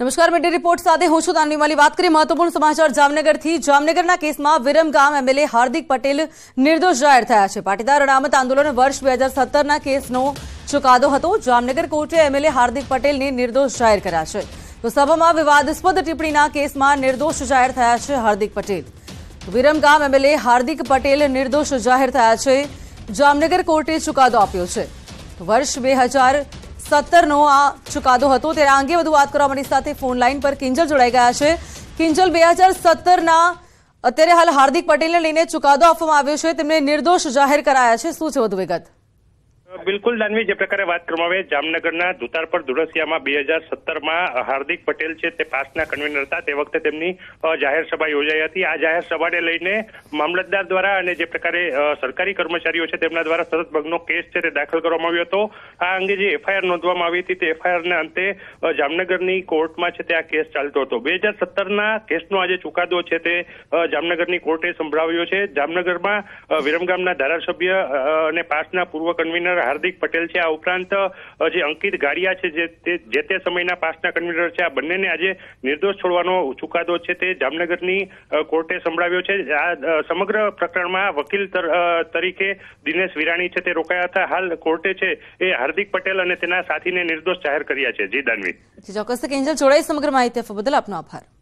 નમસ્કાર media report સાથે હું છું દાનવી માલી વાત કરીએ મહત્વપૂર્ણ સમાચાર જામનગરથી જામનગરના કેસમાં વિરમગામ એમએલએ હાર્દિક પટેલ નિર્દોષ જાહેર થયા છે પાટીદાર અનામત આંદોલન વર્ષ બે હજાર સત્તરના કેસનો ચુકાદો હતો જામનગર કોર્ટે એમએલએ હાર્દિક પટેલને નિર્દોષ જાહેર કર્યા છે તો સભામાં વિવાદાસ્પદ ટિપ્પણીના કેસમાં નિર્દોષ જાહેર થયા છે હાર્દિક પટેલ વિરમગામ એમએલએ હાર્દિક પટેલ નિર્દોષ જાહેર થયા છે જામનગર કોર્ટે ચુકાદો આપ્યો છે વર્ષ બે હજાર સત્તરનો આ ચુકાદો હતો. ત્યારે અંગે વધુ વાત કરવા મારી સાથે ફોન લાઈન પર કિંજલ જોડાઈ ગયા છે. કિંજલ, બે હજાર સત્તરના અત્યારે હાલ હાર્દિક પટેલને લઈને ચુકાદો આપવામાં આવ્યો છે. તેમને નિર્દોષ જાહેર કરાયા છે. શું છે વધુ વિગત? બિલકુલ દાનવી જે પ્રકારે વાત કરવામાં આવે જામનગરના દુતારપર ધુરસિયામાં બે હજાર સત્તરમાં હાર્દિક પટેલ છે તે પાસના કન્વીનર હતા તે વખતે તેમની અ, જાહેર સભા યોજાઈ હતી આ જાહેર સભાને લઈને મામલતદાર દ્વારા અને જે પ્રકારે અ, સરકારી કર્મચારીઓ છે તેમના દ્વારા સતત ભંગનો કેસ છે તે દાખલ કરવામાં આવ્યો હતો આ અંગે જે એફઆઈઆર નોંધવામાં આવી હતી તે એફઆઈઆરના અંતે અ, જામનગરની કોર્ટમાં છે તે આ કેસ ચાલતો હતો બે હજાર સત્તરના કેસનો આજે ચુકાદો છે તે અ, જામનગરની કોર્ટે સંભળાવ્યો છે જામનગરમાં અ, વિરમગામના ધારાસભ્ય અ, અને પાસના પૂર્વ કન્વીનર હાર્દિક પટેલ છે. આ ઉપરાંત જે અંકિત ગારિયા છે, જે તે જે તે સમયના પાસના કન્વીનર છે. આ બંનેને આજે નિર્દોષ છોડવાનો ચુકાદો છે. તે જામનગરની કોર્ટે સંભળાવ્યો છે. આ સમગ્ર પ્રકરણમાં વકીલ તરીકે દિનેશ વિરાણી છે. તે રોકાયા હતા. હાલ કોર્ટે છે, એ હાર્દિક પટેલ અને તેના સાથીને નિર્દોષ જાહેર કર્યા છે. જી, દાનવી. ચોક્કસ. કેન્જલ જોડાઈ સમગ્ર માહિતી બદલ આપનો આભાર.